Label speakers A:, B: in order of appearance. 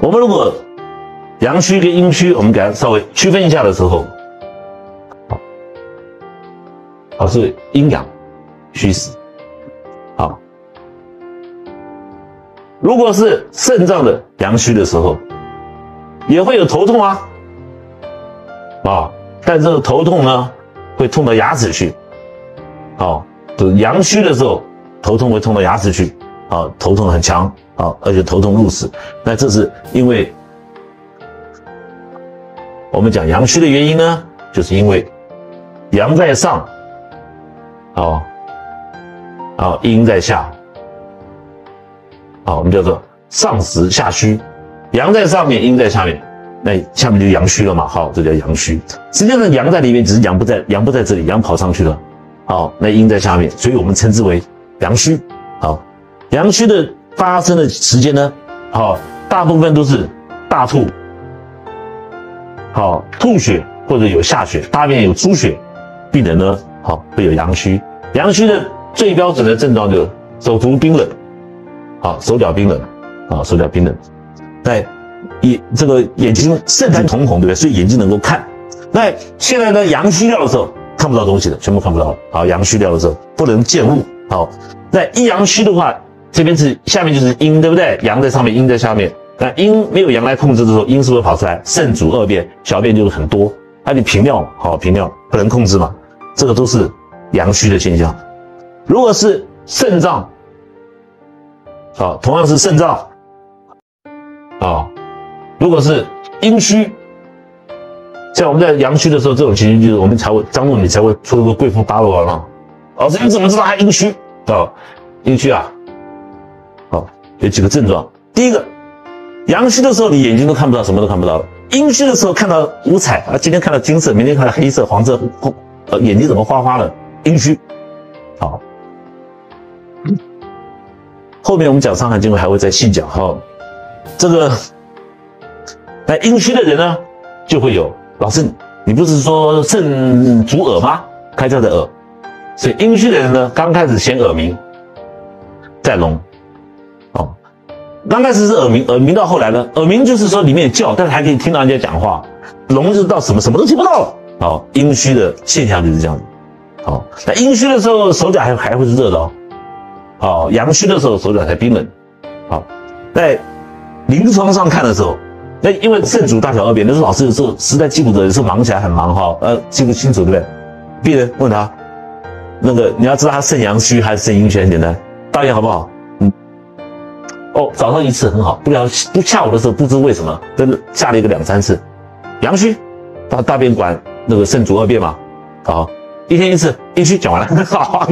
A: 我们如果阳虚跟阴虚，我们给它稍微区分一下的时候，好，好是阴阳虚实，好。如果是肾脏的阳虚的时候，也会有头痛啊，啊，但这个头痛呢，会痛到牙齿去，哦，就是阳虚的时候，头痛会痛到牙齿去，啊，头痛很强，啊，而且头痛入室，那这是因为我们讲阳虚的原因呢，就是因为阳在上，哦，啊，阴在下。好，我们叫做上实下虚，阳在上面，阴在下面，那下面就阳虚了嘛。好，这叫阳虚。实际上阳在里面，只是阳不在，阳不在这里，阳跑上去了。好，那阴在下面，所以我们称之为阳虚。好，阳虚的发生的时间呢，好，大部分都是大吐，好吐血或者有下血，大便有出血，病人呢，好会有阳虚。阳虚的最标准的症状就是手足冰冷。啊，手脚冰冷，啊，手脚冰冷，在眼这个眼睛甚至瞳孔，对不对？所以眼睛能够看。那现在呢，阳虚掉的时候看不到东西的，全部看不到了。好，阳虚掉的时候不能见物。好，那一阳虚的话，这边是下面就是阴，对不对？阳在上面，阴在下面。那阴没有阳来控制的时候，阴是不是跑出来？肾主二便，小便就是很多。那你频尿，好频尿不能控制嘛？这个都是阳虚的现象。如果是肾脏。好，同样是肾脏，啊，如果是阴虚，像我们在阳虚的时候，这种情形就是我们才会张仲景才会出个贵妇八罗嘛。老师，你怎么知道他阴虚？啊，阴虚啊，有几个症状。第一个，阳虚的时候你眼睛都看不到，什么都看不到了；阴虚的时候看到五彩啊，今天看到金色，明天看到黑色、黄色，呃，眼睛怎么花花的？阴虚，好。后面我们讲《伤寒经》还会再细讲哈。这个那阴虚的人呢，就会有老师，你不是说肾主耳吗？开窍的耳，所以阴虚的人呢，刚开始先耳鸣，再聋。刚开始是耳鸣，耳鸣到后来呢，耳鸣就是说里面叫，但是还可以听到人家讲话。聋就是到什么什么都听不到了。哦，阴虚的现象就是这样子。好，那阴虚的时候手脚还还会是热的哦。好，阳虚的时候手脚才冰冷。好，在临床上看的时候，那因为肾主大小二便，那时候老师有时候实在记不得，有时候忙起来很忙哈，呃，记不清楚，对不对？病人问他，那个你要知道他肾阳虚还是肾阴虚，很简单，大便好不好？哦，早上一次很好，不了不下午的时候不知为什么，真的下了一个两三次，阳虚，大大便管那个肾主二便嘛，好，一天一次，阴虚讲完了，好。